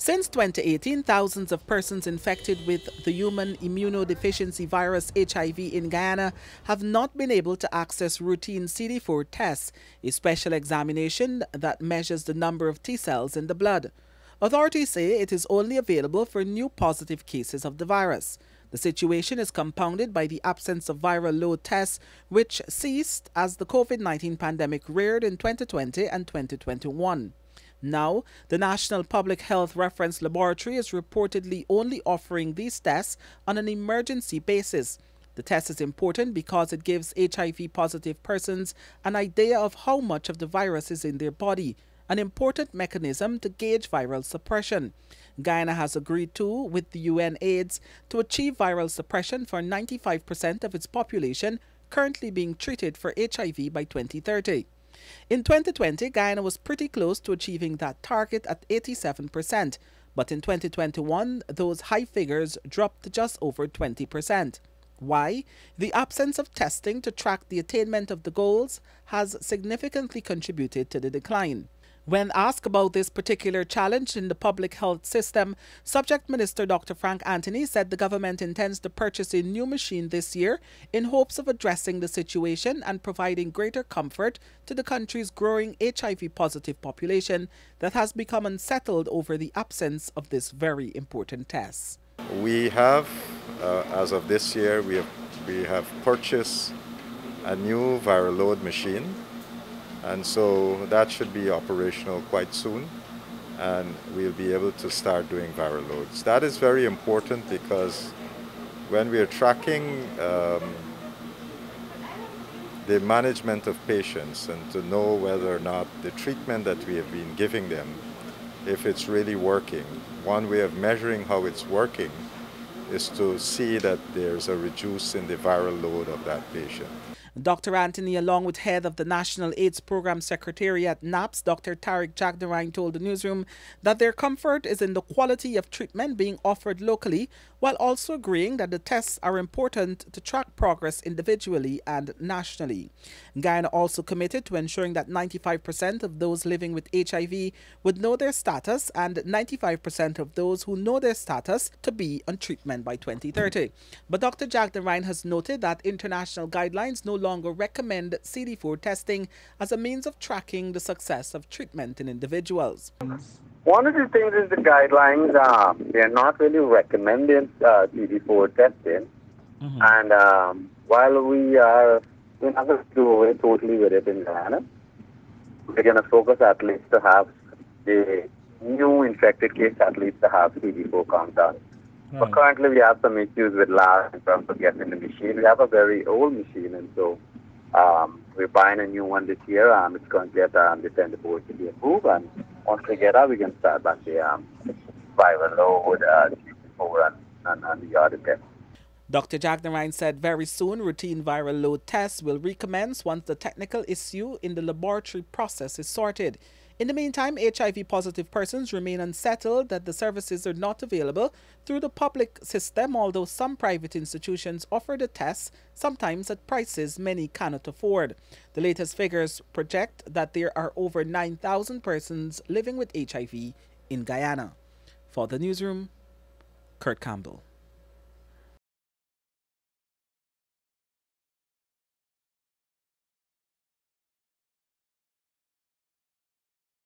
Since 2018, thousands of persons infected with the human immunodeficiency virus HIV in Guyana have not been able to access routine CD4 tests, a special examination that measures the number of T cells in the blood. Authorities say it is only available for new positive cases of the virus. The situation is compounded by the absence of viral load tests, which ceased as the COVID 19 pandemic reared in 2020 and 2021. Now, the National Public Health Reference Laboratory is reportedly only offering these tests on an emergency basis. The test is important because it gives HIV positive persons an idea of how much of the virus is in their body, an important mechanism to gauge viral suppression. Guyana has agreed to, with the UNAIDS, to achieve viral suppression for 95% of its population currently being treated for HIV by 2030. In 2020, Guyana was pretty close to achieving that target at 87%, but in 2021, those high figures dropped to just over 20%. Why? The absence of testing to track the attainment of the goals has significantly contributed to the decline. When asked about this particular challenge in the public health system, Subject Minister Dr. Frank Anthony said the government intends to purchase a new machine this year in hopes of addressing the situation and providing greater comfort to the country's growing HIV positive population that has become unsettled over the absence of this very important test. We have, uh, as of this year, we have, we have purchased a new viral load machine and so that should be operational quite soon and we'll be able to start doing viral loads. That is very important because when we are tracking um, the management of patients and to know whether or not the treatment that we have been giving them, if it's really working, one way of measuring how it's working is to see that there's a reduce in the viral load of that patient. Dr. Anthony, along with head of the National AIDS Program Secretariat NAPS, Dr. Tariq Jagnarine, told the newsroom that their comfort is in the quality of treatment being offered locally, while also agreeing that the tests are important to track progress individually and nationally. Guyana also committed to ensuring that 95% of those living with HIV would know their status and 95% of those who know their status to be on treatment by 2030. But Dr. Jagnarine has noted that international guidelines no longer recommend CD4 testing as a means of tracking the success of treatment in individuals. One of the things is the guidelines, uh, they're not really recommending uh, CD4 testing. Mm-hmm. And um, while we are we're not going to do away totally with it in Guyana, we're going to focus at least to have the new infected case at least to have CD4 count Right. But currently, we have some issues with labs in terms of getting the machine. We have a very old machine, and so um, we're buying a new one this year. Um, it's going to get um, the tender board to be approved, and once we get that, we can start back the um, viral load, uh, and, and, and the other tests. Dr. Jagnarine said very soon routine viral load tests will recommence once the technical issue in the laboratory process is sorted. In the meantime, HIV positive persons remain unsettled that the services are not available through the public system, although some private institutions offer the tests, sometimes at prices many cannot afford. The latest figures project that there are over 9,000 persons living with HIV in Guyana. For the newsroom, Kurt Campbell.